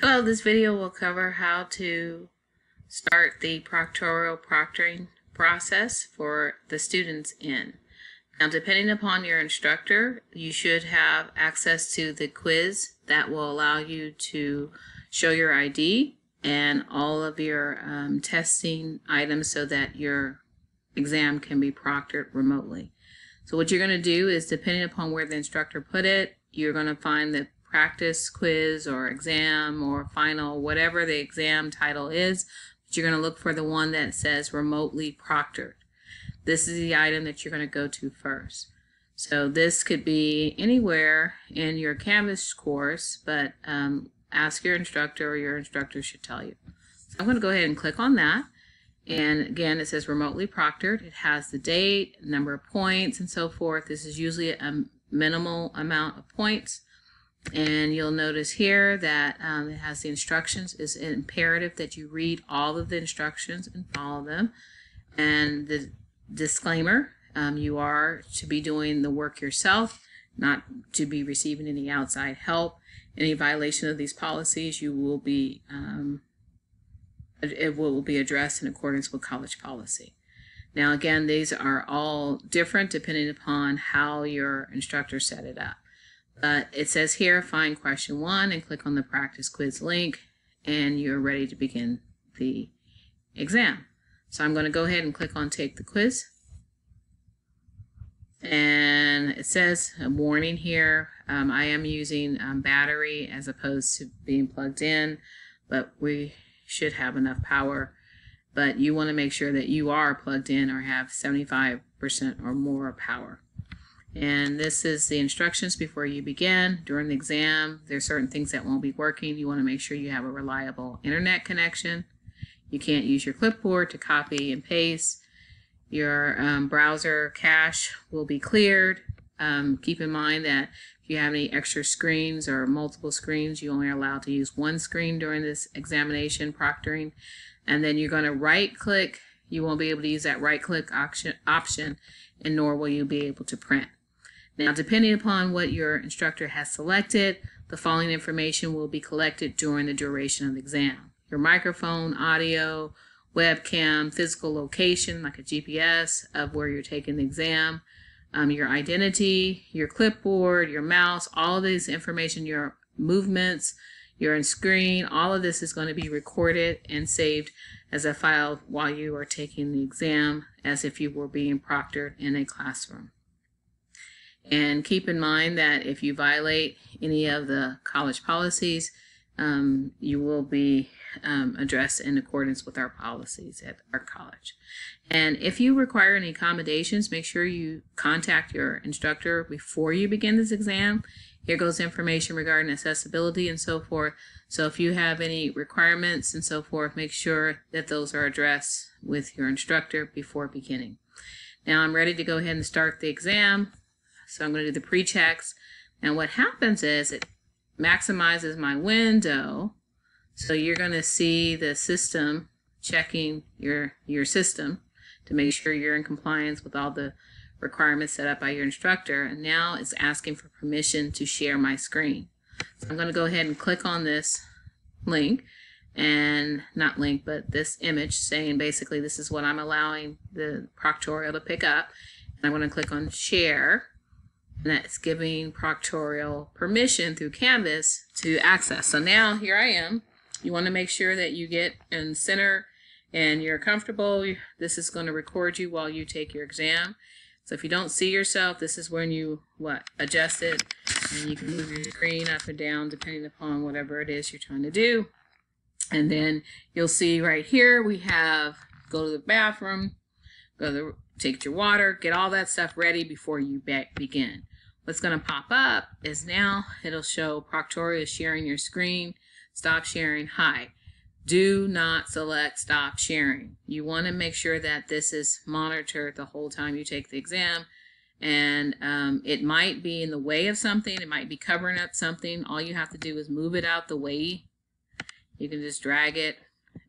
Hello, this video will cover how to start the Proctorio proctoring process for the students in. Now, depending upon your instructor, you should have access to the quiz that will allow you to show your ID and all of your um, testing items so that your exam can be proctored remotely. So what you're going to do is, depending upon where the instructor put it, you're going to find the practice quiz or exam or final, whatever the exam title is, but you're going to look for the one that says remotely proctored. This is the item that you're going to go to first. So this could be anywhere in your Canvas course, but um, ask your instructor or your instructor should tell you. So I'm going to go ahead and click on that. And again, it says remotely proctored. It has the date, number of points, and so forth. This is usually a minimal amount of points. And you'll notice here that um, it has the instructions. It's imperative that you read all of the instructions and follow them. And the disclaimer, um, you are to be doing the work yourself, not to be receiving any outside help. Any violation of these policies, you will be um, it will be addressed in accordance with college policy. Now, again, these are all different depending upon how your instructor set it up. But it says here, find question one and click on the practice quiz link and you're ready to begin the exam. So I'm going to go ahead and click on take the quiz. And it says a warning here, um, I am using um, battery as opposed to being plugged in, but we should have enough power. But you want to make sure that you are plugged in or have 75% or more power. And this is the instructions before you begin. During the exam, there's certain things that won't be working. You want to make sure you have a reliable internet connection. You can't use your clipboard to copy and paste. Your um, browser cache will be cleared. Um, keep in mind that if you have any extra screens or multiple screens, you only are allowed to use one screen during this examination proctoring. And then you're going to right click. You won't be able to use that right click option, option and nor will you be able to print. Now, depending upon what your instructor has selected, the following information will be collected during the duration of the exam. Your microphone, audio, webcam, physical location, like a GPS of where you're taking the exam, um, your identity, your clipboard, your mouse, all of this information, your movements, your screen, all of this is going to be recorded and saved as a file while you are taking the exam as if you were being proctored in a classroom. And keep in mind that if you violate any of the college policies, um, you will be um, addressed in accordance with our policies at our college. And if you require any accommodations, make sure you contact your instructor before you begin this exam. Here goes information regarding accessibility and so forth. So if you have any requirements and so forth, make sure that those are addressed with your instructor before beginning. Now I'm ready to go ahead and start the exam. So I'm going to do the pre-checks. Now what happens is it maximizes my window. So you're going to see the system checking your, your system to make sure you're in compliance with all the requirements set up by your instructor. And now it's asking for permission to share my screen. So I'm going to go ahead and click on this link and not link, but this image saying basically this is what I'm allowing the Proctorio to pick up. And I'm going to click on share and that's giving Proctorio permission through Canvas to access. So now here I am. You want to make sure that you get in center and you're comfortable. This is going to record you while you take your exam. So if you don't see yourself, this is when you what adjust it and you can move your screen up and down depending upon whatever it is you're trying to do. And then you'll see right here we have go to the bathroom, go to the, take your water, get all that stuff ready before you begin. What's going to pop up is now it'll show Proctorio sharing your screen, stop sharing, hide. Do not select stop sharing. You want to make sure that this is monitored the whole time you take the exam. And um, it might be in the way of something. It might be covering up something. All you have to do is move it out the way. You can just drag it.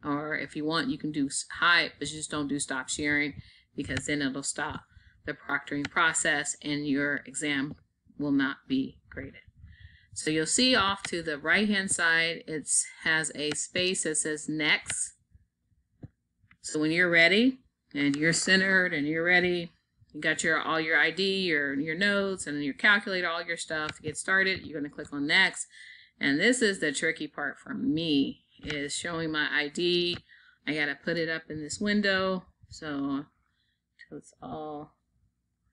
Or if you want, you can do hide, but just don't do stop sharing because then it'll stop the proctoring process and your exam will not be graded. So you'll see off to the right hand side, it has a space that says next. So when you're ready and you're centered and you're ready, you got your all your ID, your your notes, and your calculator, all your stuff to get started. You're going to click on next. And this is the tricky part for me is showing my ID. I got to put it up in this window. So it's all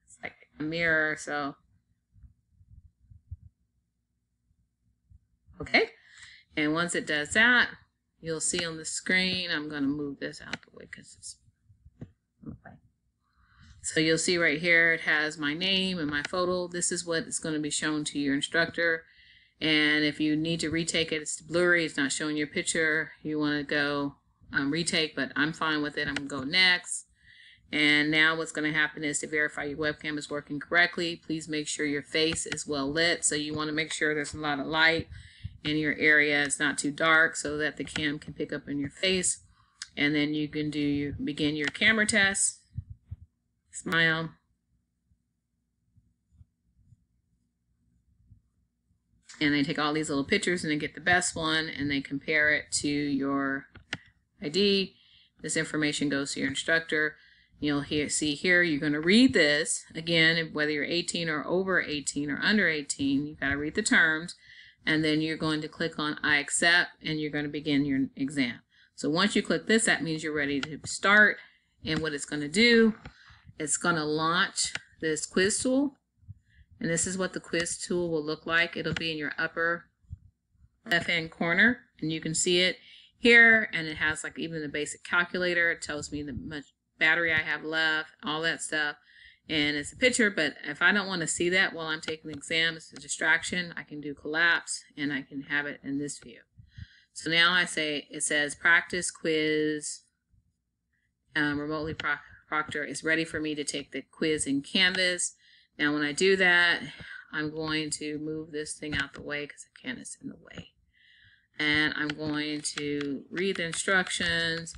it's like a mirror. So okay. And once it does that, you'll see on the screen, I'm going to move this out the way because it's okay. So you'll see right here, it has my name and my photo. This is what is going to be shown to your instructor. And if you need to retake it, it's blurry, it's not showing your picture. You want to go um, retake, but I'm fine with it. I'm going to go next. And now what's going to happen is to verify your webcam is working correctly, please make sure your face is well lit. So you want to make sure there's a lot of light in your area. It's not too dark so that the cam can pick up in your face. And then you can do your, begin your camera test. Smile. And they take all these little pictures and they get the best one and they compare it to your ID. This information goes to your instructor. You'll hear, see here, you're going to read this. Again, whether you're 18 or over 18 or under 18, you've got to read the terms and then you're going to click on I accept and you're going to begin your exam. So once you click this, that means you're ready to start. And what it's going to do, it's going to launch this quiz tool. And this is what the quiz tool will look like. It'll be in your upper left hand corner and you can see it here and it has like even the basic calculator. It tells me the much battery I have left, all that stuff and it's a picture, but if I don't want to see that while I'm taking the exam, it's a distraction, I can do collapse and I can have it in this view. So now I say, it says practice quiz, um, remotely pro proctor is ready for me to take the quiz in Canvas. Now when I do that, I'm going to move this thing out the way because I can't, it's in the way. And I'm going to read the instructions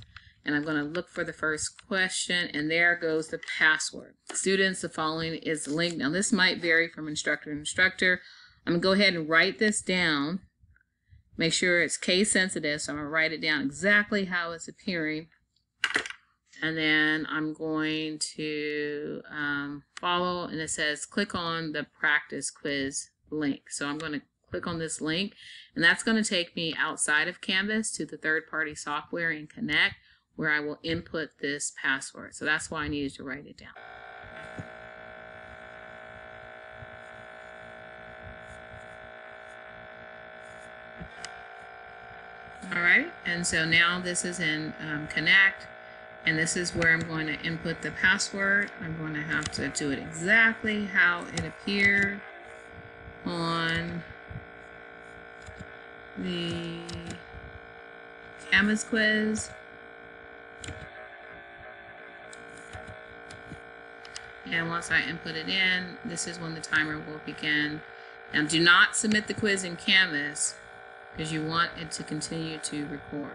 and I'm going to look for the first question and there goes the password. Students, the following is the link. Now this might vary from instructor to instructor. I'm going to go ahead and write this down. Make sure it's case sensitive, so I'm going to write it down exactly how it's appearing. And then I'm going to um, follow and it says click on the practice quiz link. So I'm going to click on this link and that's going to take me outside of Canvas to the third party software in Connect where I will input this password. So that's why I needed to write it down. All right, and so now this is in um, Connect, and this is where I'm going to input the password. I'm going to have to do it exactly how it appeared on the Canvas quiz. And once I input it in, this is when the timer will begin. Now do not submit the quiz in Canvas because you want it to continue to record.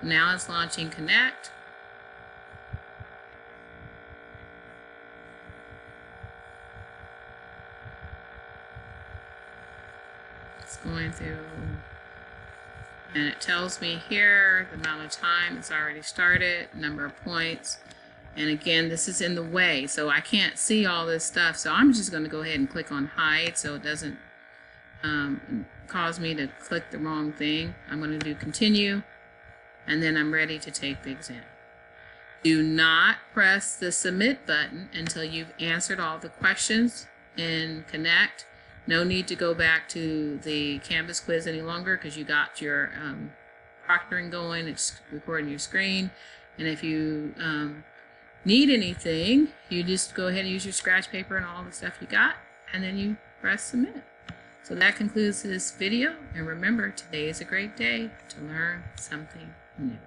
So now it's launching Connect. It's going through and it tells me here the amount of time it's already started, number of points, and again, this is in the way, so I can't see all this stuff. So I'm just going to go ahead and click on hide so it doesn't um, cause me to click the wrong thing. I'm going to do continue, and then I'm ready to take the exam. Do not press the submit button until you've answered all the questions in Connect. No need to go back to the Canvas quiz any longer because you got your um, proctoring going. It's recording your screen. And if you um, need anything, you just go ahead and use your scratch paper and all the stuff you got, and then you press submit. So that concludes this video, and remember, today is a great day to learn something new.